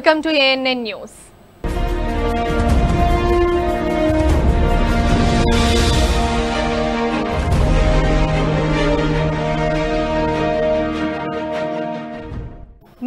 Welcome to ANN News.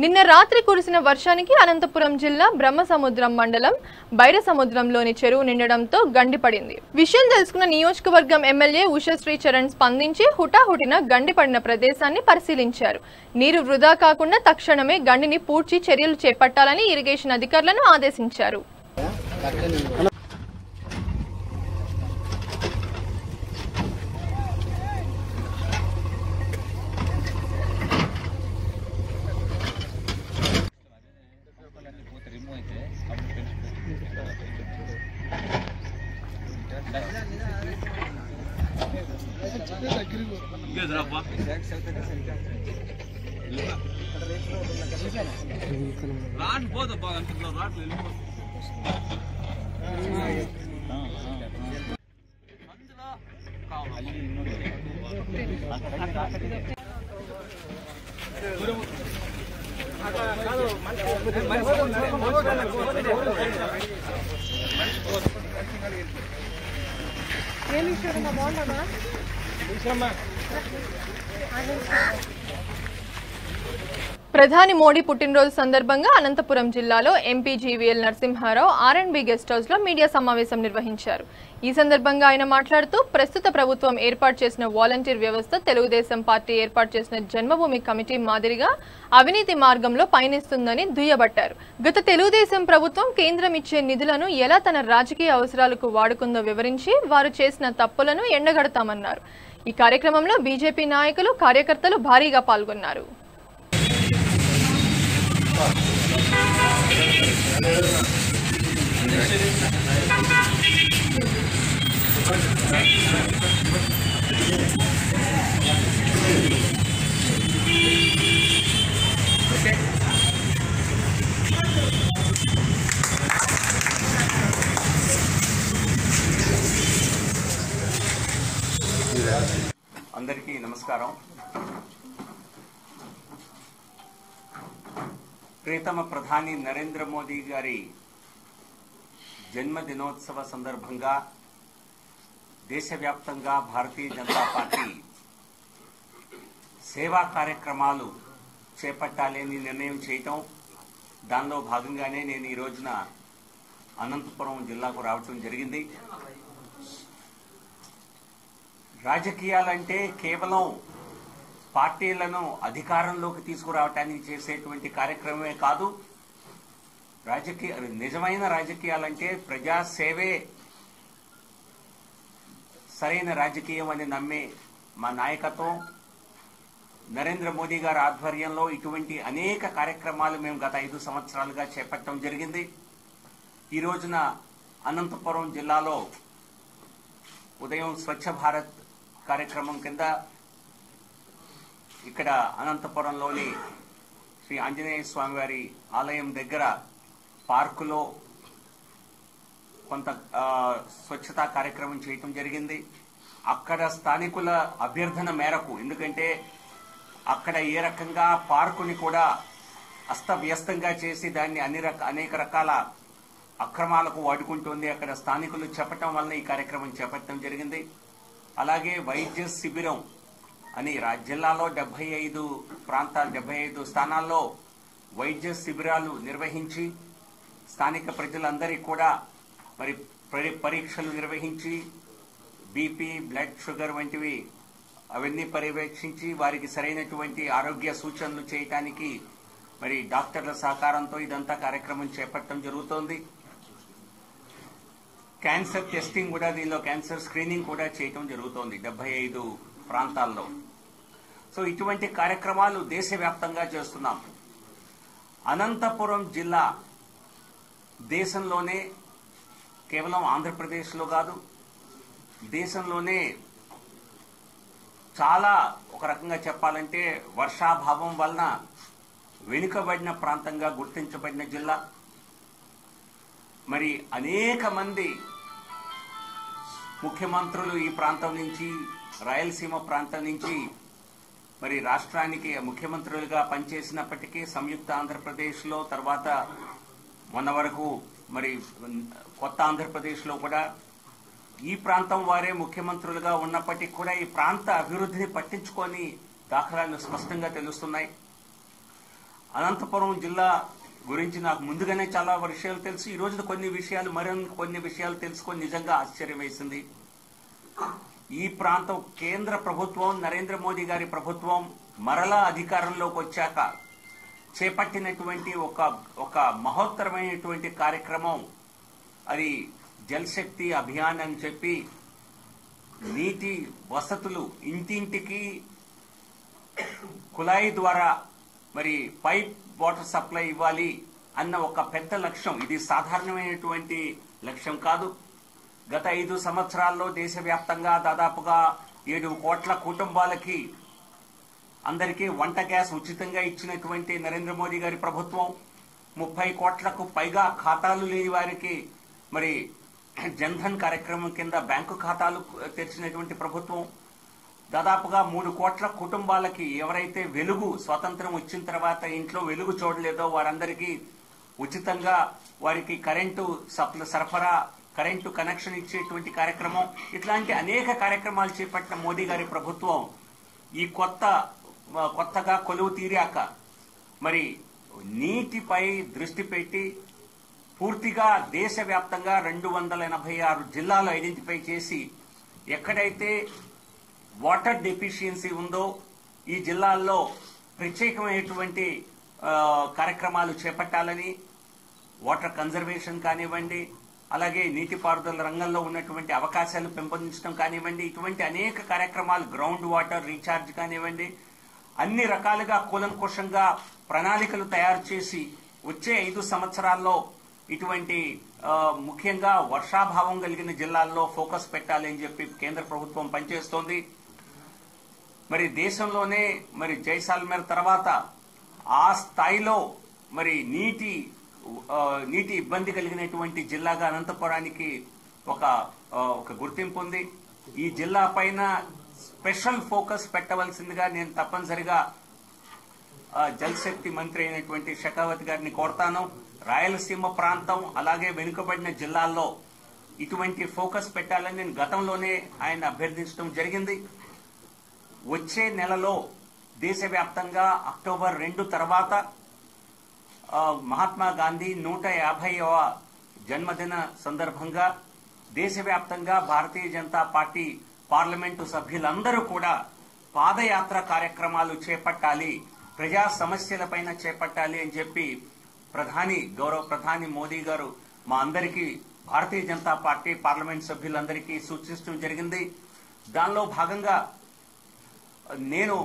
నిన్న రాత్రి కురిసిన వర్షానికి అనంతపురం జిల్లా బ్రహ్మసముద్రం మండలం బైర సముద్రంలోని చెరువు నిండడంతో గండిపడింది. విషయం తెలుసుకున్న నియోజకవర్గం ఎమ్మెల్యే ఉషశ్రీ చరణ్ స్పందించి హుటాహుటిన గండిపడిన ప్రదేశాన్ని పరిశీలించారు. నీరు వృధా కాకుండా తక్షణమే గండిని పూడ్చి చర్యలు చేపట్టాలని ఇరిగేషన్ అధికారులను ఆదేశించారు. బాగుంటామా ప్రధాని మోడీ పుట్టినరోజు సందర్భంగా అనంతపురం జిల్లాలో MP GVL Narasimha Rao R and B guest హౌస్లో మీడియా సమావేశం నిర్వహించారు. ఈ సందర్భంగా ఆయన మాట్లాడుతూ ప్రస్తుత ప్రభుత్వం ఏర్పాటు చేసిన వాలంటీర్ వ్యవస్థ తెలుగుదేశం పార్టీ ఏర్పాటు చేసిన జన్మభూమి కమిటీ మాదిరిగా అవినీతి మార్గంలో పయనిస్తుందని దుయ్యబట్టారు. గత తెలుగుదేశం ప్రభుత్వం కేంద్రం ఇచ్చే నిధులను ఎలా తన రాజకీయ అవసరాలకు వాడుకుందో వివరించి వారు చేసిన తప్పులను ఎండగడతామన్నారు. ఈ కార్యక్రమంలో బీజేపీ నాయకులు కార్యకర్తలు భారీగా పాల్గొన్నారు. అందరికీ నమస్కారం. ప్రియతమ ప్రధాని నరేంద్ర మోదీ గారి జన్మదినోత్సవ సందర్భంగా దేశవ్యాప్తంగా భారతీయ జనతా పార్టీ సేవా కార్యక్రమాలు చేపట్టాలని నిర్ణయం చేయటం. దానిలో భాగంగానే నేను ఈ రోజున అనంతపురం జిల్లాకు రావటం జరిగింది. రాజకీయాలంటే కేవలం పార్టీలను అధికారంలోకి తీసుకురావటానికి చేసేటువంటి కార్యక్రమమే కాదు. రాజకీయ నిజమైన రాజకీయాలంటే ప్రజాసేవే సరైన రాజకీయం అని నమ్మే మా నాయకత్వం. నరేంద్ర మోదీ గారి ఆధ్వర్యంలో ఇటువంటి అనేక కార్యక్రమాలు మేము గత ఐదు సంవత్సరాలుగా చేపట్టడం జరిగింది. ఈ రోజున అనంతపురం జిల్లాలో ఉదయం స్వచ్ఛ భారత్ కార్యక్రమం కింద ఇక్కడ అనంతపురంలోని శ్రీ ఆంజనేయ స్వామి వారి ఆలయం దగ్గర పార్కులో కొంత స్వచ్ఛతా కార్యక్రమం చేయటం జరిగింది. అక్కడ స్థానికుల అభ్యర్థన మేరకు ఎందుకంటే అక్కడ ఏ రకంగా పార్కుని కూడా అస్తవ్యస్తంగా చేసి దాన్ని అన్ని రక అనేక రకాల అక్రమాలకు వాడుకుంటోంది అక్కడ స్థానికులు చెప్పటం వలన ఈ కార్యక్రమం చేపట్టడం జరిగింది. అలాగే వైద్య శిబిరం అని రా- జిల్లాలో డెబ్బై ఐదు ప్రాంతాలు డెబ్బై ఐదు స్థానాల్లో వైద్య శిబిరాలు నిర్వహించి స్థానిక ప్రజలందరికీ కూడా మరి పరీక్షలు నిర్వహించి బీపీ బ్లడ్ షుగర్ వంటివి అవన్నీ పర్యవేక్షించి వారికి సరైనటువంటి ఆరోగ్య సూచనలు చేయటానికి మరి డాక్టర్ల సహకారంతో ఇదంతా కార్యక్రమం చేపట్టడం జరుగుతోంది. క్యాన్సర్ టెస్టింగ్ కూడా దీనిలో క్యాన్సర్ స్క్రీనింగ్ కూడా చేయటం జరుగుతోంది. డెబ్బై ఐదు ప్రాంతాల్లో. సో ఇటువంటి కార్యక్రమాలు దేశవ్యాప్తంగా చేస్తున్నాం. అనంతపురం జిల్లా దేశంలోనే కేవలం ఆంధ్రప్రదేశ్లో కాదు దేశంలోనే చాలా ఒక రకంగా చెప్పాలంటే వర్షాభావం వలన వెనుకబడిన ప్రాంతంగా గుర్తించబడిన జిల్లా. మరి అనేక మంది ముఖ్యమంత్రులు ఈ ప్రాంతం నుంచి రాయలసీమ ప్రాంతం నుంచి మరి రాష్ట్రానికి ముఖ్యమంత్రులుగా పనిచేసినప్పటికీ సంయుక్త ఆంధ్రప్రదేశ్లో తర్వాత మొన్న వరకు మరి కొత్త ఆంధ్రప్రదేశ్లో కూడా ఈ ప్రాంతం వారే ముఖ్యమంత్రులుగా ఉన్నప్పటికీ కూడా ఈ ప్రాంత అభివృద్ధిని పట్టించుకొని దాఖలాలు స్పష్టంగా తెలుస్తున్నాయి. అనంతపురం జిల్లా గురించి నాకు ముందుగానే చాలా విషయాలు తెలుసు. ఈ రోజున కొన్ని విషయాలు మరిన్ని కొన్ని విషయాలు తెలుసుకొని నిజంగా ఆశ్చర్యం వేసింది. ఈ ప్రాంతం కేంద్ర ప్రభుత్వం నరేంద్ర మోదీ గారి ప్రభుత్వం మరలా అధికారంలోకి వచ్చాక చేపట్టినటువంటి ఒక ఒక మహోత్తరమైనటువంటి కార్యక్రమం. అది జల్శక్తి అభియాన్ అని చెప్పి నీటి వసతులు ఇంటింటికి కుళాయి ద్వారా మరి పైప్ వాటర్ సప్లై ఇవ్వాలి అన్న ఒక పెద్ద లక్ష్యం. ఇది సాధారణమైనటువంటి లక్ష్యం కాదు. గత ఐదు సంవత్సరాల్లో దేశవ్యాప్తంగా దాదాపుగా ఏడు కోట్ల కుటుంబాలకి అందరికీ వంట గ్యాస్ ఉచితంగా ఇచ్చినటువంటి నరేంద్ర మోదీ గారి ప్రభుత్వం ముప్పై కోట్లకు పైగా ఖాతాలు లేని వారికి మరి జన్ధన్ కార్యక్రమం కింద బ్యాంకు ఖాతాలు తెరిచినటువంటి ప్రభుత్వం దాదాపుగా మూడు కోట్ల కుటుంబాలకి ఎవరైతే వెలుగు స్వతంత్రం వచ్చిన తర్వాత ఇంట్లో వెలుగు చూడలేదో వారందరికీ ఉచితంగా వారికి కరెంటు సప్ల సరఫరా కరెంటు కనెక్షన్ ఇచ్చేటువంటి కార్యక్రమం. ఇట్లాంటి అనేక కార్యక్రమాలు చేపట్టిన మోదీ గారి ప్రభుత్వం ఈ కొత్త కొత్తగా కొలువు తీరాక మరి నీటిపై దృష్టి పెట్టి పూర్తిగా దేశవ్యాప్తంగా రెండు వందల ఎనభై ఆరు జిల్లాలు ఐడెంటిఫై చేసి ఎక్కడైతే వాటర్ డెఫిషియన్సీ ఉందో ఈ జిల్లాల్లో ప్రత్యేకమైనటువంటి కార్యక్రమాలు చేపట్టాలని వాటర్ కన్జర్వేషన్ కానివ్వండి అలాగే నీటిపారుదల రంగంలో ఉన్నటువంటి అవకాశాలు పెంపొందించడం కానివ్వండి ఇటువంటి అనేక కార్యక్రమాలు గ్రౌండ్ వాటర్ రీఛార్జ్ కానివ్వండి అన్ని రకాలుగా కూలంకుషంగా ప్రణాళికలు తయారు చేసి వచ్చే ఐదు సంవత్సరాల్లో ఇటువంటి ముఖ్యంగా వర్షాభావం కలిగిన జిల్లాల్లో ఫోకస్ పెట్టాలి అని చెప్పి కేంద్ర ప్రభుత్వం పనిచేస్తోంది. మరి దేశంలోనే మరి జైసాల్మేర్ తర్వాత ఆ స్థాయిలో మరి నీటి నీటి ఇబ్బంది కలిగినటువంటి జిల్లాగా అనంతపురానికి ఒక ఒక గుర్తింపు ఉంది. ఈ జిల్లా పైన స్పెషల్ ఫోకస్ పెట్టవలసిందిగా నేను తప్పనిసరిగా జలశక్తి మంత్రి అయినటువంటి శకావతి గారిని కోరతాను. రాయలసీమ ప్రాంతం అలాగే వెనుకబడిన జిల్లాల్లో ఇటువంటి ఫోకస్ పెట్టాలని నేను గతంలోనే ఆయన అభ్యర్థించడం జరిగింది. వచ్చే నెలలో దేశవ్యాప్తంగా అక్టోబర్ రెండు తర్వాత మహాత్మా గాంధీ నూట యాభైవ జన్మదిన సందర్భంగా దేశవ్యాప్తంగా భారతీయ జనతా పార్టీ పార్లమెంటు సభ్యులందరూ కూడా పాదయాత్ర కార్యక్రమాలు చేపట్టాలి ప్రజా సమస్యలపైన చేపట్టాలి అని చెప్పి ప్రధాని గౌరవ ప్రధాని మోదీ గారు మా అందరికీ భారతీయ జనతా పార్టీ పార్లమెంట్ సభ్యులందరికీ సూచించడం జరిగింది. దానిలో భాగంగా నేను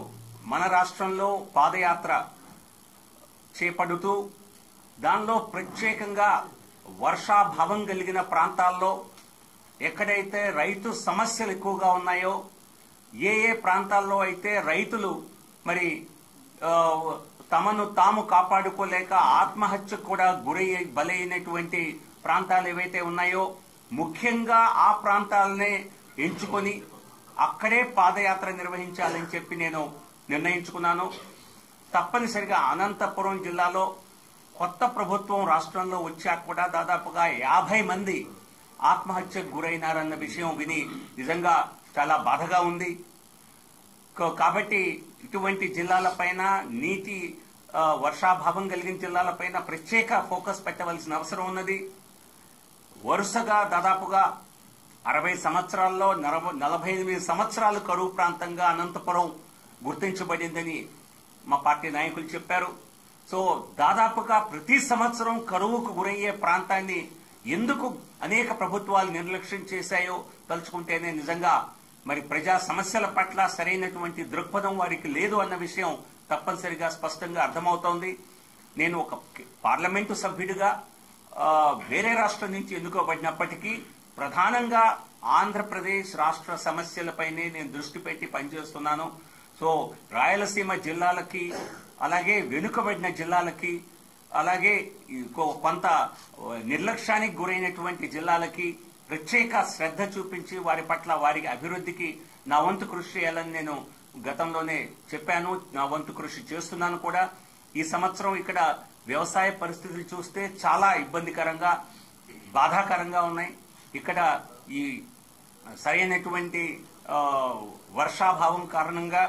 మన రాష్ట్రంలో పాదయాత్ర చేపడుతూ దానిలో ప్రత్యేకంగా వర్షాభావం కలిగిన ప్రాంతాల్లో ఎక్కడైతే రైతు సమస్యలు ఎక్కువగా ఉన్నాయో ఏ ఏ ప్రాంతాల్లో అయితే రైతులు మరి తమను తాము కాపాడుకోలేక ఆత్మహత్యకు కూడా గురై బలైనటువంటి ప్రాంతాలు ఏవైతే ఉన్నాయో ముఖ్యంగా ఆ ప్రాంతాలనే ఎంచుకొని అక్కడే పాదయాత్ర నిర్వహించాలని చెప్పి నేను నిర్ణయించుకున్నాను. తప్పనిసరిగా అనంతపురం జిల్లాలో కొత్త ప్రభుత్వం రాష్ట్రంలో వచ్చాక కూడా దాదాపుగా యాభై మంది ఆత్మహత్యకు గురైనారన్న విషయం విని నిజంగా చాలా బాధగా ఉంది. కాబట్టి ఇటువంటి జిల్లాలపైన నీటి వర్షాభావం కలిగిన జిల్లాలపైన ప్రత్యేక ఫోకస్ పెట్టవలసిన అవసరం ఉన్నది. వరుసగా దాదాపుగా అరవై సంవత్సరాల్లో నలభై ఎనిమిది సంవత్సరాలు కరువు ప్రాంతంగా అనంతపురం గుర్తించబడిందని మా పార్టీ నాయకులు చెప్పారు. సో దాదాపుగా ప్రతి సంవత్సరం కరువుకు గురయ్యే ప్రాంతాన్ని ఎందుకు అనేక ప్రభుత్వాలు నిర్లక్ష్యం చేశాయో తలుచుకుంటేనే నిజంగా మరి ప్రజా సమస్యల పట్ల సరైనటువంటి దృక్పథం వారికి లేదు అన్న విషయం తప్పనిసరిగా స్పష్టంగా అర్థమవుతోంది. నేను ఒక పార్లమెంటు సభ్యుడిగా వేరే రాష్ట్రం నుంచి ఎన్నుకోబడినప్పటికీ ప్రధానంగా ఆంధ్రప్రదేశ్ రాష్ట్ర సమస్యలపైనే నేను దృష్టి పెట్టి పనిచేస్తున్నాను. సో రాయలసీమ జిల్లాలకి అలాగే వెనుకబడిన జిల్లాలకి అలాగే కొంత నిర్లక్ష్యానికి గురైనటువంటి జిల్లాలకి ప్రత్యేక శ్రద్ధ చూపించి వారి పట్ల వారికి అభివృద్ధికి నా వంతు కృషి చేయాలని నేను గతంలోనే చెప్పాను. నా వంతు కృషి చేస్తున్నాను కూడా. ఈ సంవత్సరం ఇక్కడ వ్యవసాయ పరిస్థితులు చూస్తే చాలా ఇబ్బందికరంగా బాధాకరంగా ఉన్నాయి. ఇక్కడ ఈ సరైనటువంటి వర్షాభావం కారణంగా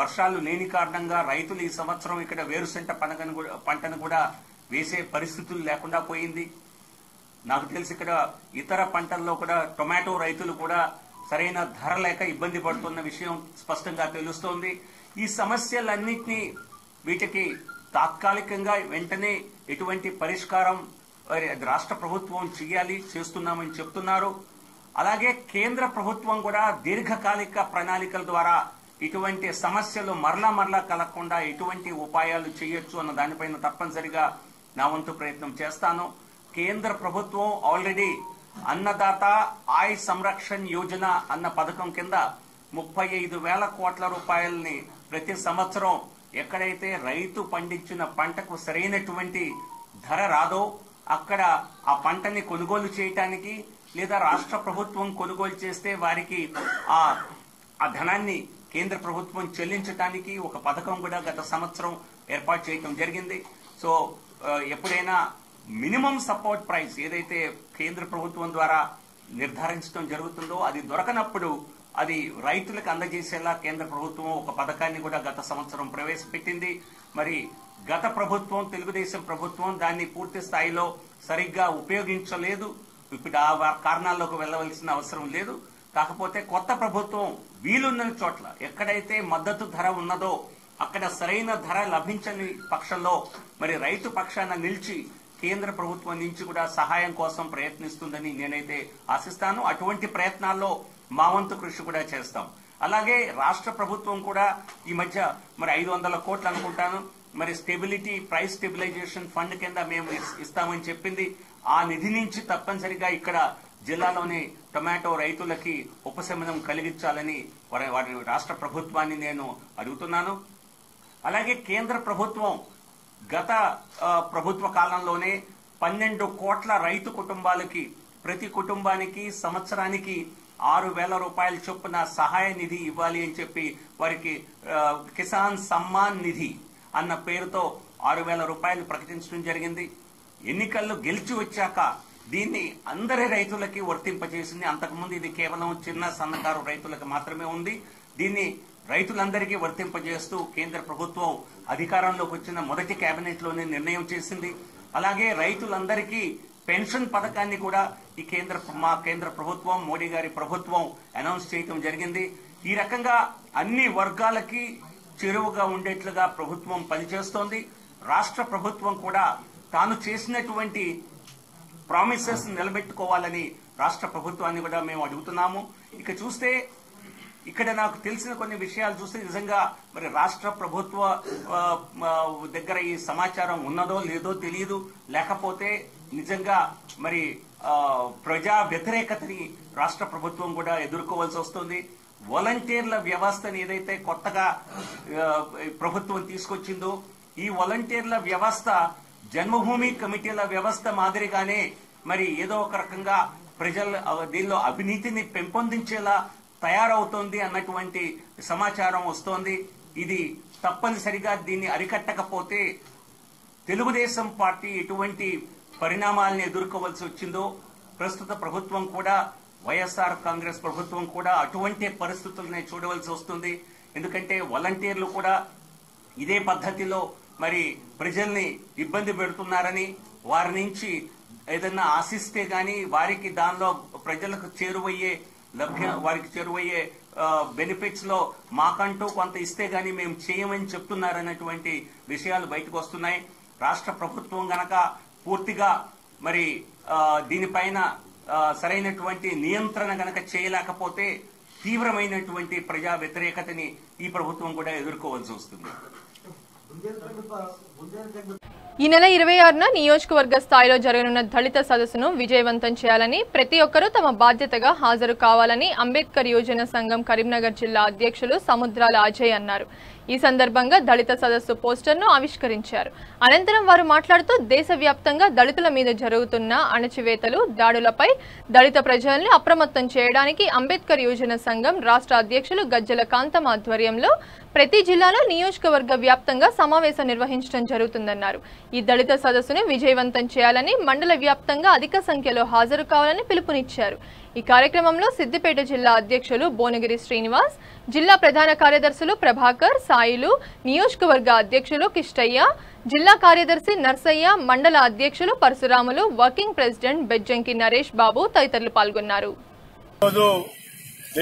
వర్షాలు లేని కారణంగా రైతులు ఈ సంవత్సరం ఇక్కడ వేరుసంట పంటను కూడా పంటను కూడా వేసే పరిస్థితులు లేకుండా పోయింది. నాకు తెలిసి ఇక్కడ ఇతర పంటల్లో కూడా టొమాటో రైతులు కూడా సరైన ధర లేక ఇబ్బంది పడుతున్న విషయం స్పష్టంగా తెలుస్తోంది. ఈ సమస్యలన్నింటినీ వీటికి తాత్కాలికంగా వెంటనే ఎటువంటి పరిష్కారం రాష్ట్ర ప్రభుత్వం చేయాలి చేస్తున్నామని చెప్తున్నారు. అలాగే కేంద్ర ప్రభుత్వం కూడా దీర్ఘకాలిక ప్రణాళికల ద్వారా ఇటువంటి సమస్యలు మరలా మరలా కలగకుండా ఎటువంటి ఉపాయాలు చేయొచ్చు అన్న దానిపైన తప్పనిసరిగా నా వంతు ప్రయత్నం చేస్తాను. కేంద్ర ప్రభుత్వం ఆల్రెడీ అన్నదాత ఆయు సంరక్షణ్ యోజన అన్న పథకం కింద ముప్పై ఐదు వేల కోట్ల రూపాయలని ప్రతి సంవత్సరం ఎక్కడైతే రైతు పండించిన పంటకు సరైనటువంటి ధర రాదో అక్కడ ఆ పంటని కొనుగోలు చేయటానికి లేదా రాష్ట్ర ప్రభుత్వం కొనుగోలు చేస్తే వారికి ఆ ధనాన్ని కేంద్ర ప్రభుత్వం చెల్లించడానికి ఒక పథకం కూడా గత సంవత్సరం ఏర్పాటు చేయడం జరిగింది. సో ఎప్పుడైనా మినిమం సపోర్ట్ ప్రైస్ ఏదైతే కేంద్ర ప్రభుత్వం ద్వారా నిర్ధారించడం జరుగుతుందో అది దొరకనప్పుడు అది రైతులకు అందజేసేలా కేంద్ర ప్రభుత్వం ఒక పథకాన్ని కూడా గత సంవత్సరం ప్రవేశపెట్టింది. మరి గత ప్రభుత్వం తెలుగుదేశం ప్రభుత్వం దాన్ని పూర్తి స్థాయిలో సరిగ్గా ఉపయోగించలేదు. ఇప్పుడు ఆ కారణాల్లోకి వెళ్ళవలసిన అవసరం లేదు. కాకపోతే కొత్త ప్రభుత్వం వీలున్న చోట్ల ఎక్కడైతే మద్దతు ధర ఉన్నదో అక్కడ సరైన ధర లభించని పక్షంలో మరి రైతు పక్షాన నిలిచి కేంద్ర ప్రభుత్వం నుంచి కూడా సహాయం కోసం ప్రయత్నిస్తుందని నేనైతే ఆశిస్తాను. అటువంటి ప్రయత్నాల్లో మా వంతు కృషి కూడా చేస్తాం. అలాగే రాష్ట్ర ప్రభుత్వం కూడా ఈ మధ్య మరి ఐదు వందల కోట్లు అనుకుంటాను. మరి స్టెబిలిటీ ప్రైస్ స్టెబిలైజేషన్ ఫండ్ కింద మేము ఇస్తామని చెప్పింది. ఆ నిధి నుంచి తప్పనిసరిగా ఇక్కడ జిల్లాలోని టొమాటో రైతులకి ఉపశమనం కలిగించాలని వారి వారి రాష్ట్ర ప్రభుత్వాన్ని నేను అడుగుతున్నాను. అలాగే కేంద్ర ప్రభుత్వం గత ప్రభుత్వ కాలంలోనే పన్నెండు కోట్ల రైతు కుటుంబాలకి ప్రతి కుటుంబానికి సంవత్సరానికి ఆరు వేల రూపాయల చొప్పున సహాయ నిధి ఇవ్వాలి అని చెప్పి వారికి కిసాన్ సమ్మాన్ నిధి అన్న పేరుతో ఆరు వేల రూపాయలు ప్రకటించడం జరిగింది. ఎన్నికల్లో గెలిచి వచ్చాక దీన్ని అందరి రైతులకి వర్తింపజేసింది. అంతకుముందు ఇది కేవలం చిన్న సన్నకారు రైతులకు మాత్రమే ఉంది. దీన్ని రైతులందరికీ వర్తింపజేస్తూ కేంద్ర ప్రభుత్వం అధికారంలోకి వచ్చిన మొదటి కేబినెట్లోనే నిర్ణయం చేసింది. అలాగే రైతులందరికీ పెన్షన్ పథకాన్ని కూడా ఈ కేంద్ర మా కేంద్ర ప్రభుత్వం మోడీ గారి ప్రభుత్వం అనౌన్స్ చేయడం జరిగింది. ఈ రకంగా అన్ని వర్గాలకి చెరువుగా ఉండేట్లుగా ప్రభుత్వం పనిచేస్తోంది. రాష్ట్ర ప్రభుత్వం కూడా తాను చేసినటువంటి ప్రామిసెస్ నిలబెట్టుకోవాలని రాష్ట్ర ప్రభుత్వాన్ని కూడా మేము అడుగుతున్నాము. ఇక చూస్తే ఇక్కడ నాకు తెలిసిన కొన్ని విషయాలు చూస్తే నిజంగా మరి రాష్ట్ర ప్రభుత్వ దగ్గర ఈ సమాచారం ఉన్నదో లేదో తెలియదు లేకపోతే నిజంగా మరి ప్రజా వ్యతిరేకతని రాష్ట్ర ప్రభుత్వం కూడా ఎదుర్కోవాల్సి వస్తుంది. వాలంటీర్ల వ్యవస్థని ఏదైతే కొత్తగా ప్రభుత్వం తీసుకొచ్చిందో ఈ వాలంటీర్ల వ్యవస్థ జన్మభూమి కమిటీల వ్యవస్థ మాదిరిగానే మరి ఏదో ఒక రకంగా ప్రజల దీనిలో అవినీతిని పెంపొందించేలా తయారవుతోంది అన్నటువంటి సమాచారం వస్తోంది. ఇది తప్పనిసరిగా దీన్ని అరికట్టకపోతే తెలుగుదేశం పార్టీ ఎటువంటి పరిణామాలను ఎదుర్కోవాల్సి వచ్చిందో ప్రస్తుత ప్రభుత్వం కూడా వైఎస్ఆర్ కాంగ్రెస్ ప్రభుత్వం కూడా అటువంటి పరిస్థితులనే చూడవలసి వస్తుంది. ఎందుకంటే వాలంటీర్లు కూడా ఇదే పద్ధతిలో మరి ప్రజల్ని ఇబ్బంది పెడుతున్నారని వారి నుంచి ఏదన్నా ఆశిస్తే గాని వారికి దానిలో ప్రజలకు చేరువయ్యే లభ్య వారికి చేరువయ్యే బెనిఫిట్స్లో మాకంటూ కొంత ఇస్తే గాని మేము చేయమని చెప్తున్నారన్నటువంటి విషయాలు బయటకు వస్తున్నాయి. రాష్ట్ర ప్రభుత్వం గనక పూర్తిగా మరి దీనిపైన సరైనటువంటి నియంత్రణ గనక చేయలేకపోతే తీవ్రమైనటువంటి ప్రజా వ్యతిరేకతని ఈ ప్రభుత్వం కూడా ఎదుర్కోవాల్సి వస్తుంది. ఈ నెల ఇరవై ఆరున నియోజకవర్గ స్థాయిలో జరగనున్న దళిత సదస్సును విజయవంతం చేయాలని ప్రతి ఒక్కరూ తమ బాధ్యతగా హాజరు కావాలని అంబేద్కర్ యోజన సంఘం కరీంనగర్ జిల్లా అధ్యక్షులు సముద్రాల అజయ్ అన్నారు. ఈ సందర్భంగా దళిత సదస్సు పోస్టర్ను ఆవిష్కరించారు. అనంతరం వారు మాట్లాడుతూ దేశవ్యాప్తంగా దళితుల మీద జరుగుతున్న అణచివేతలు దాడులపై దళిత ప్రజల్ని అప్రమత్తం చేయడానికి అంబేద్కర్ యోజన సంఘం రాష్ట్ర అధ్యక్షులు గజ్జల కాంతం ఆధ్వర్యంలో ప్రతి జిల్లాలో నియోజకవర్గ వ్యాప్తంగా సమావేశం నిర్వహించడం జరుగుతుందన్నారు. ఈ దళిత సదస్సును విజయవంతం చేయాలని మండల వ్యాప్తంగా అధిక సంఖ్యలో హాజరు కావాలని పిలుపునిచ్చారు. ఈ కార్యక్రమంలో సిద్దిపేట జిల్లా అధ్యక్షులు భువనగిరి శ్రీనివాస్ జిల్లా ప్రధాన కార్యదర్శులు ప్రభాకర్ సాయిలు నియోజకవర్గ అధ్యక్షులు కిష్టయ్య జిల్లా కార్యదర్శి నర్సయ్య మండల అధ్యక్షులు పరశురాములు వర్కింగ్ ప్రెసిడెంట్ బెజ్జంకి నరేష్ బాబు తదితరులు పాల్గొన్నారు.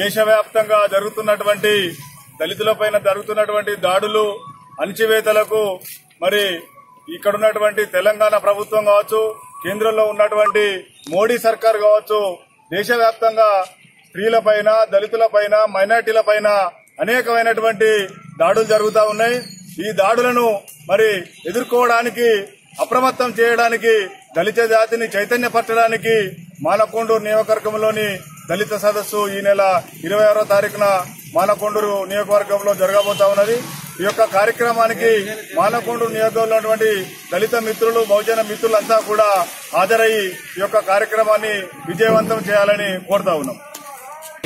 దేశవ్యాప్తంగా జరుగుతున్నటువంటి దళితులపైన జరుగుతున్నటువంటి దాడులు అణచివేతలకు మరి ఇక్కడ ఉన్నటువంటి తెలంగాణ ప్రభుత్వం కావచ్చు కేంద్రంలో ఉన్నటువంటి మోడీ సర్కార్ కావచ్చు దేశవ్యాప్తంగా స్త్రీలపైన దళితులపైన మైనార్టీలపైన అనేకమైనటువంటి దాడులు జరుగుతూ ఉన్నాయి. ఈ దాడులను మరి ఎదుర్కోవడానికి అప్రమత్తం చేయడానికి దళిత జాతిని చైతన్యపరచడానికి మానకొండూరు నియోజకవర్గంలోని దళిత సదస్సు ఈ నెల ఇరవై ఆరో తారీఖున మానకొండూరు నియోజకవర్గంలో జరగబోతా ఉన్నది. ఈ యొక్క కార్యక్రమానికి మానకొండూరు నియోజకవర్గంలో ఉన్నటువంటి దళిత మిత్రులు బహుజన మిత్రులంతా కూడా హాజరయ్యి ఈ యొక్క కార్యక్రమాన్ని విజయవంతం చేయాలని కోరుతా ఉన్నాం.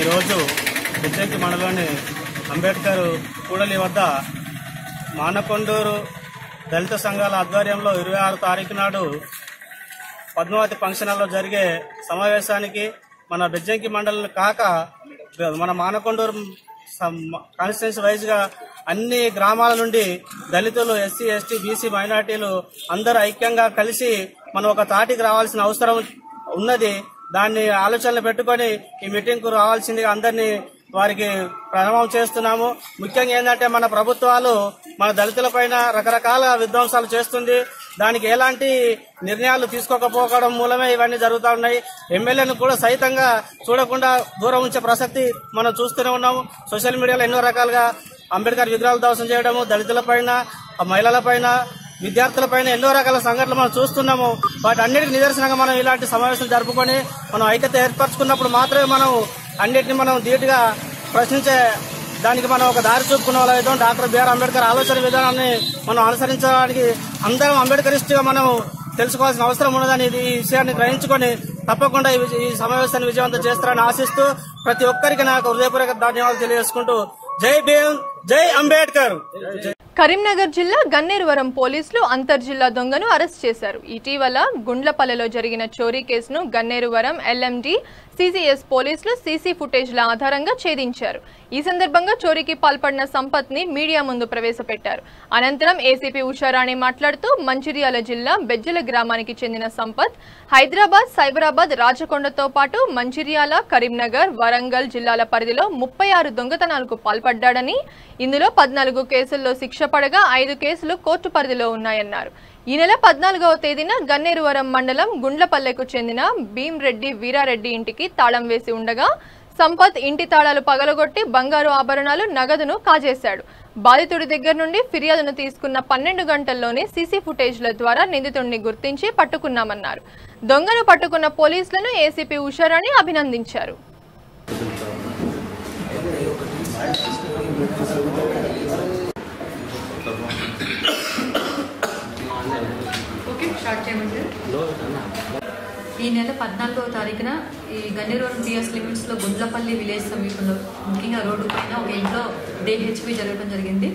ఈరోజు విజయంతి మండలంలోని అంబేద్కర్ కూడలి వద్ద మానకొండూరు దళిత సంఘాల ఆధ్వర్యంలో ఇరవై ఆరు తారీఖు నాడు పద్మావతి ఫంక్షన్ హాల్లో జరిగే సమావేశానికి మన బెజ్జంకి మండలం కాక మన మానకొండూరు కాన్స్టిట్యున్సీ వైజ్గా అన్ని గ్రామాల నుండి దళితులు ఎస్సీ ఎస్టీ బీసీ మైనార్టీలు అందరూ ఐక్యంగా కలిసి మనం ఒక తాటికి రావాల్సిన అవసరం ఉన్నది. దాన్ని ఆలోచనలు పెట్టుకొని ఈ మీటింగ్కు రావాల్సిందిగా అందరినీ వారికి ప్రణామం చేస్తున్నాము. ముఖ్యంగా ఏంటంటే మన ప్రభుత్వాలు మన దళితులపైన రకరకాల విధ్వంసాలు చేస్తుంది. దానికి ఎలాంటి నిర్ణయాలు తీసుకోకపోవడం మూలమే ఇవన్నీ జరుగుతూ ఉన్నాయి. ఎమ్మెల్యేను కూడా సైతంగా చూడకుండా దూరం ఉంచే ప్రసక్తి మనం చూస్తూనే ఉన్నాము. సోషల్ మీడియాలో ఎన్నో రకాలుగా అంబేద్కర్ విగ్రహాలు దోషం చేయడము పైన విద్యార్థుల విద్యార్థులపైన ఎన్నో రకాల సంఘటనలు మనం చూస్తున్నాము. వాటి అన్నిటికీ నిదర్శనంగా మనం ఇలాంటి సమావేశాలు జరుపుకొని మనం ఐక్యత ఏర్పరచుకున్నప్పుడు మాత్రమే మనం అన్నిటిని మనం ధీటుగా ప్రశ్నించే దానికి మనం ఒక దారి చూపుకున్న వాళ్ళం. డాక్టర్ బిఆర్ అంబేద్కర్ ఆలోచన విధానాన్ని మనం అనుసరించడానికి అందరం అంబేద్కరిస్టుగా మనం తెలుసుకోవాల్సిన అవసరం ఉన్నదని ఈ విషయాన్ని గ్రహించుకొని తప్పకుండా ఈ ఈ సమావేశాన్ని విజయవంతం చేస్తారని ఆశిస్తూ ప్రతి ఒక్కరికి నాకు హృదయపూర్వక ధన్యవాదాలు తెలియజేసుకుంటూ జై భీమ్ జై అంబేద్కర్. కరీంనగర్ జిల్లా గన్నేరువరం పోలీసులు అంతర్జిల్లా దొంగను అరెస్ట్ చేశారు. ఇటీవల గుండ్లపల్లెలో జరిగిన చోరీ కేసును Ganneruvaram LMD CCS police CC ఫుటేజ్ల ఆధారంగా ఛేదించారు. ఈ సందర్భంగా చోరీకి పాల్పడిన సంపత్ని మీడియా ముందు ప్రవేశపెట్టారు. అనంతరం ఏసీపీ ఉషారాణి మాట్లాడుతూ మంచిర్యాల జిల్లా బెజ్జల గ్రామానికి చెందిన సంపత్ హైదరాబాద్ సైబరాబాద్ రాచకొండతో పాటు మంచిర్యాల కరీంనగర్ వరంగల్ జిల్లాల పరిధిలో ముప్పై ఆరు దొంగతనాలకు పాల్పడ్డాడని ఇందులో పద్నాలుగు కేసుల్లో శిక్ష పడగా ఐదు కేసులు కోర్టు పరిధిలో ఉన్నాయన్నారు ఈ నెల పద్నాలుగవ తేదీన గన్నేరువరం మండలం గుండ్లపల్లెకు చెందిన భీమ్రెడ్డి వీరారెడ్డి ఇంటికి తాళం వేసి ఉండగా సంపత్ ఇంటి తాళాలు పగలగొట్టి బంగారు ఆభరణాలు నగదును కాజేశాడు బాధితుడి దగ్గర నుండి ఫిర్యాదును తీసుకున్న పన్నెండు గంటల్లోనే సీసీ ఫుటేజ్ల ద్వారా నిందితుడిని గుర్తించి పట్టుకున్నామన్నారు దొంగను పట్టుకున్న పోలీసులను ఏసీపీ ఉషారాణి అభినందించారు స్టార్ట్ చేయమంటారు ఈ నెల పద్నాలుగవ తారీఖున ఈ గన్నేరువరం టీఎస్ లిమిట్స్లో గుండ్లపల్లి విలేజ్ సమీపంలో ముఖ్యంగా రోడ్డు పైన ఒక ఇంట్లో డే హెచ్పి జరగడం జరిగింది.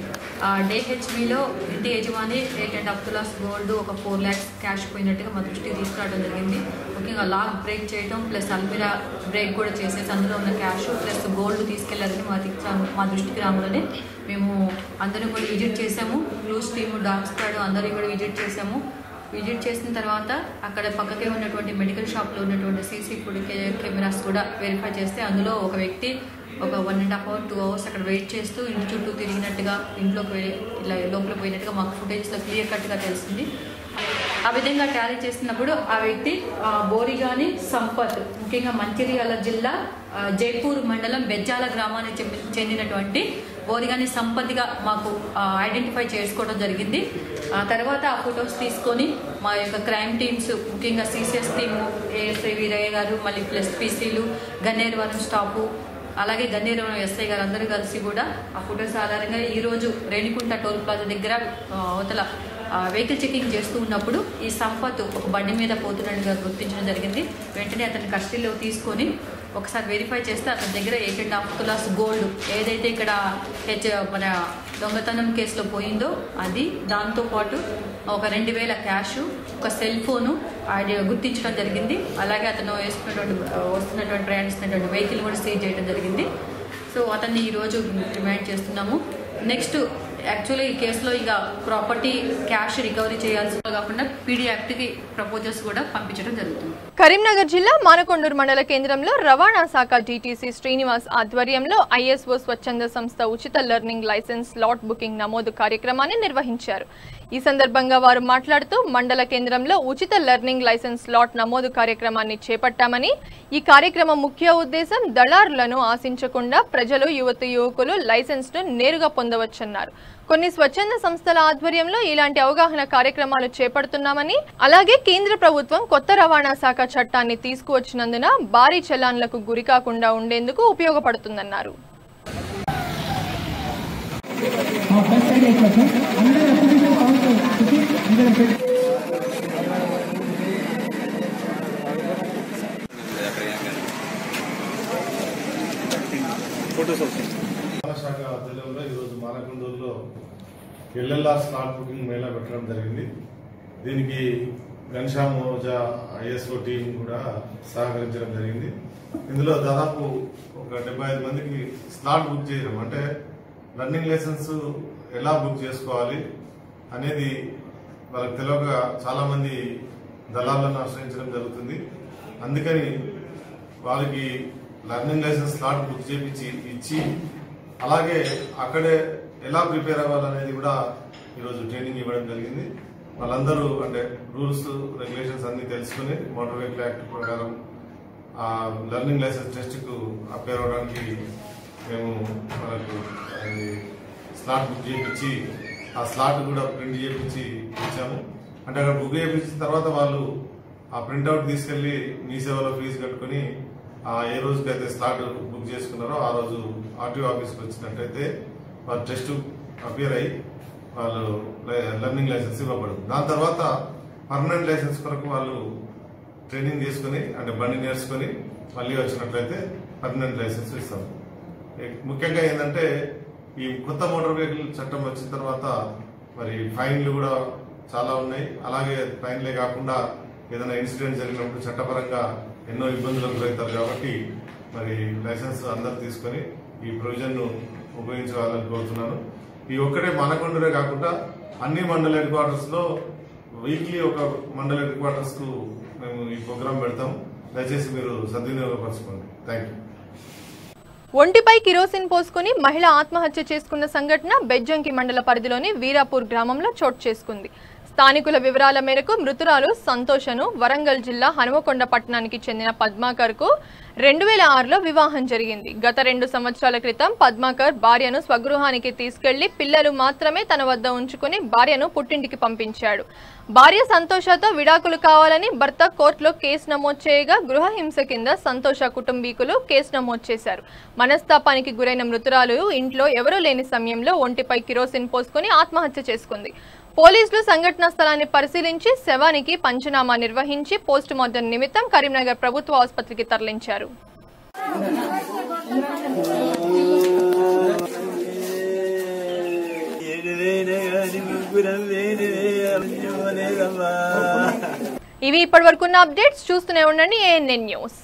ఆ డేహెచ్బిలో ఇంటి యజమాని eight and half tolas gold ఒక ఫోర్ ల్యాక్స్ క్యాష్ పోయినట్టుగా మా దృష్టికి తీసుకురావడం జరిగింది. ముఖ్యంగా లాక్ బ్రేక్ చేయడం ప్లస్ అల్మిరా బ్రేక్ కూడా చేసేసి అందులో ఉన్న క్యాష్ ప్లస్ గోల్డ్ తీసుకెళ్ళారని మా మా దృష్టికి రాములని మేము అందరం కూడా విజిట్ చేసాము క్లూస్ టీము డాగ్ స్క్వాడ్ అందరం కూడా విజిట్ చేసాము విజిట్ చేసిన తర్వాత అక్కడ పక్కకే ఉన్నటువంటి మెడికల్ షాప్లో ఉన్నటువంటి సీసీ ఫుడ్ కెమెరాస్ కూడా వెరిఫై చేస్తే అందులో ఒక వ్యక్తి ఒక one and half hour two hours అక్కడ వెయిట్ చేస్తూ ఇంటి చుట్టూ తిరిగినట్టుగా ఇంట్లోకి వెళ్ళి ఇలా లోపల పోయినట్టుగా మాకు ఫుటేజ్లో క్లియర్ కట్గా తెలిసింది. ఆ విధంగా టాలీ చేసినప్పుడు ఆ వ్యక్తి బోరిగాని సంపత్ ముఖ్యంగా మంచిర్యాల జిల్లా జైపూర్ మండలం బెజ్జాల గ్రామానికి చెందినటువంటి బోరిగాని సంపత్తిగా మాకు ఐడెంటిఫై చేసుకోవడం జరిగింది. ఆ తర్వాత ఆ ఫొటోస్ తీసుకొని మా యొక్క క్రైమ్ టీమ్స్ ముఖ్యంగా సీసీఎస్ టీము ఏఎస్ఐ వీరయ్య గారు మళ్ళీ ప్లస్ పీసీలు గన్నేరువరం స్టాపు అలాగే గన్నేరువరం ఎస్ఐ గారు అందరూ కలిసి కూడా ఆ ఫొటోస్ ఆధారంగా ఈరోజు రేణికుంట టోల్ ప్లాజా దగ్గర అవతల వెహికల్ చెకింగ్ చేస్తూ ఉన్నప్పుడు ఈ సంపత్ ఒక బండి మీద పోతున్నట్టుగా గుర్తించడం జరిగింది. వెంటనే అతని కస్టడీలో తీసుకొని ఒకసారి వెరిఫై చేస్తే అతని దగ్గర eight and half tolas gold ఏదైతే ఇక్కడ హెచ్ మన దొంగతనం కేసులో పోయిందో అది దాంతోపాటు ఒక రెండు వేల క్యాష్ ఒక సెల్ ఫోను అది గుర్తించడం జరిగింది. అలాగే అతను వేసుకున్నటువంటి వస్తున్నటువంటి ప్రయాణిస్తున్నటువంటి వెహికల్ కూడా సీజ్ చేయడం జరిగింది. సో అతన్ని ఈరోజు రిమైండ్ చేస్తున్నాము. నెక్స్ట్ యాక్చువల్లీ ఈ కేసులో ఇక ప్రాపర్టీ క్యాష్ రికవరీ చేయాల్సి కాకుండా పీడీ యాక్ట్కి ప్రపోజల్స్ కూడా పంపించడం జరుగుతుంది. కరీంనగర్ జిల్లా మానకొండూరు మండల కేంద్రంలో రవాణా శాఖ డీటీసీ శ్రీనివాస్ ఆధ్వర్యంలో ఐఎస్ఓ స్వచ్ఛంద సంస్థ ఉచిత లెర్నింగ్ లైసెన్స్ లాట్ బుకింగ్ నమోదు కార్యక్రమాన్ని నిర్వహించారు. ఈ సందర్భంగా వారు మాట్లాడుతూ మండల కేంద్రంలో ఉచిత లెర్నింగ్ లైసెన్స్ లాట్ నమోదు కార్యక్రమాన్ని చేపట్టామని ఈ కార్యక్రమం ముఖ్య ఉద్దేశం దళారులను ఆశించకుండా ప్రజలు యువత యువకులు లైసెన్స్ను నేరుగా పొందవచ్చన్నారు. కొన్ని స్వచ్ఛంద సంస్థల ఆధ్వర్యంలో ఇలాంటి అవగాహన కార్యక్రమాలు చేపడుతున్నామని అలాగే కేంద్ర ప్రభుత్వం కొత్త రవాణా శాఖ చట్టాన్ని తీసుకువచ్చినందున భారీ చలాన్లకు గురికాకుండా ఉండేందుకు ఉపయోగపడుతుందన్నారు. శాఖ ఆధ్వర్యంలో ఈరోజు మానకొండూరులో ఎల్ఎల్ఆర్ స్మార్ట్ బుకింగ్ మేళా పెట్టడం జరిగింది. దీనికి ఘనశ్యామ్ ఓజా ఐఎస్ఓ టీం కూడా సహకరించడం జరిగింది. ఇందులో దాదాపు ఒక డెబ్బై ఐదు మందికి స్లాట్ బుక్ చేయడం అంటే రన్నింగ్ లైసెన్స్ ఎలా బుక్ చేసుకోవాలి అనేది వాళ్ళకి తెలియక చాలా మంది దళాలను ఆశ్రయించడం జరుగుతుంది. అందుకని వాళ్ళకి లర్నింగ్ లైసెన్స్ స్లాట్ బుక్ చేపించి ఇచ్చి అలాగే అక్కడే ఎలా ప్రిపేర్ అవ్వాలనేది కూడా ఈరోజు ట్రైనింగ్ ఇవ్వడం జరిగింది. వాళ్ళందరూ అంటే రూల్స్ రెగ్యులేషన్స్ అన్ని తెలుసుకుని మోటార్ వెహికల్ యాక్ట్ ప్రకారం ఆ లర్నింగ్ లైసెన్స్ టెస్ట్కు అపేర్ అవ్వడానికి మేము మనకు స్లాట్ బుక్ చేయించి ఆ స్లాట్ కూడా ప్రింట్ చేయించి ఇచ్చాము. అంటే అక్కడ బుక్ చేయించిన తర్వాత వాళ్ళు ఆ ప్రింట్అవుట్ తీసుకెళ్ళి మీ సేవలో ఫీజు కట్టుకుని ఆ ఏ రోజుకైతే స్లాట్ బుక్ చేసుకున్నారో ఆ రోజు ఆర్టీఓ ఆఫీస్కి వచ్చినట్టయితే వాళ్ళు టెస్ట్ అపియర్ అయ్యి వాళ్ళు లెర్నింగ్ లైసెన్స్ ఇవ్వబడదు. దాని తర్వాత పర్మనెంట్ లైసెన్స్ కొరకు వాళ్ళు ట్రైనింగ్ తీసుకుని అంటే బండి నేర్చుకుని మళ్ళీ వచ్చినట్లయితే పర్మనెంట్ లైసెన్స్ ఇస్తాం ముఖ్యంగా ఏంటంటే ఈ కొత్త మోటార్ వెహికల్ చట్టం వచ్చిన తర్వాత మరి ఫైన్లు కూడా చాలా ఉన్నాయి. అలాగే ఫైన్లే కాకుండా ఏదైనా ఇన్సిడెంట్ జరిగినప్పుడు చట్టపరంగా ఎన్నో ఇబ్బందులకు గురవుతారు కాబట్టి మరి లైసెన్స్ అందరు తీసుకొని ఈ ప్రొవిజన్ను ఉపయోగించాలని కోరుతున్నాను. ఈ ఒక్కటే మనకొండరే కాకుండా అన్ని మండల హెడ్ క్వార్టర్స్లో వీక్లీ ఒక మండల హెడ్ క్వార్టర్స్కు మేము ఈ ప్రోగ్రాం పెడతాం. దయచేసి మీరు సద్వినియోగపరచుకోండి. థ్యాంక్ యూ ఒంటిపై కిరోసిన్ పోసుకుని మహిళ ఆత్మహత్య చేసుకున్న సంఘటన బెజ్జంకి మండల పరిధిలోని వీరాపూర్ గ్రామంలో చోటు చేసుకుంది. స్థానికుల వివరాల మేరకు మృతురాలు సంతోషను వరంగల్ జిల్లా హనుమకొండ పట్టణానికి చెందిన పద్మాకర్కు రెండు వేల ఆరులో వివాహం జరిగింది. గత రెండు సంవత్సరాల క్రితం పద్మాకర్ భార్యను స్వగృహానికి తీసుకెళ్ళి పిల్లలు మాత్రమే తన వద్ద ఉంచుకుని భార్యను పుట్టింటికి పంపించాడు. భార్య సంతోషతో విడాకులు కావాలని భర్త కోర్టులో కేసు నమోదు చేయగా గృహహింస కింద సంతోష కుటుంబీకులు కేసు నమోదు చేశారు. మనస్తాపానికి గురైన మృతురాలు ఇంట్లో ఎవరూ లేని సమయంలో ఒంటిపై కిరోసిన్ పోసుకుని ఆత్మహత్య చేసుకుంది. పోలీసులు సంఘటనా స్థలాన్ని పరిశీలించి శవానికి పంచనామా నిర్వహించి పోస్టుమార్టం నిమిత్తం కరీంనగర్ ప్రభుత్వ ఆసుపత్రికి తరలించారు. ఇవి ఇప్పటివరకున్న అప్డేట్స్ చూస్తూనే ఉండండి ఏఎన్ఎన్ న్యూస్.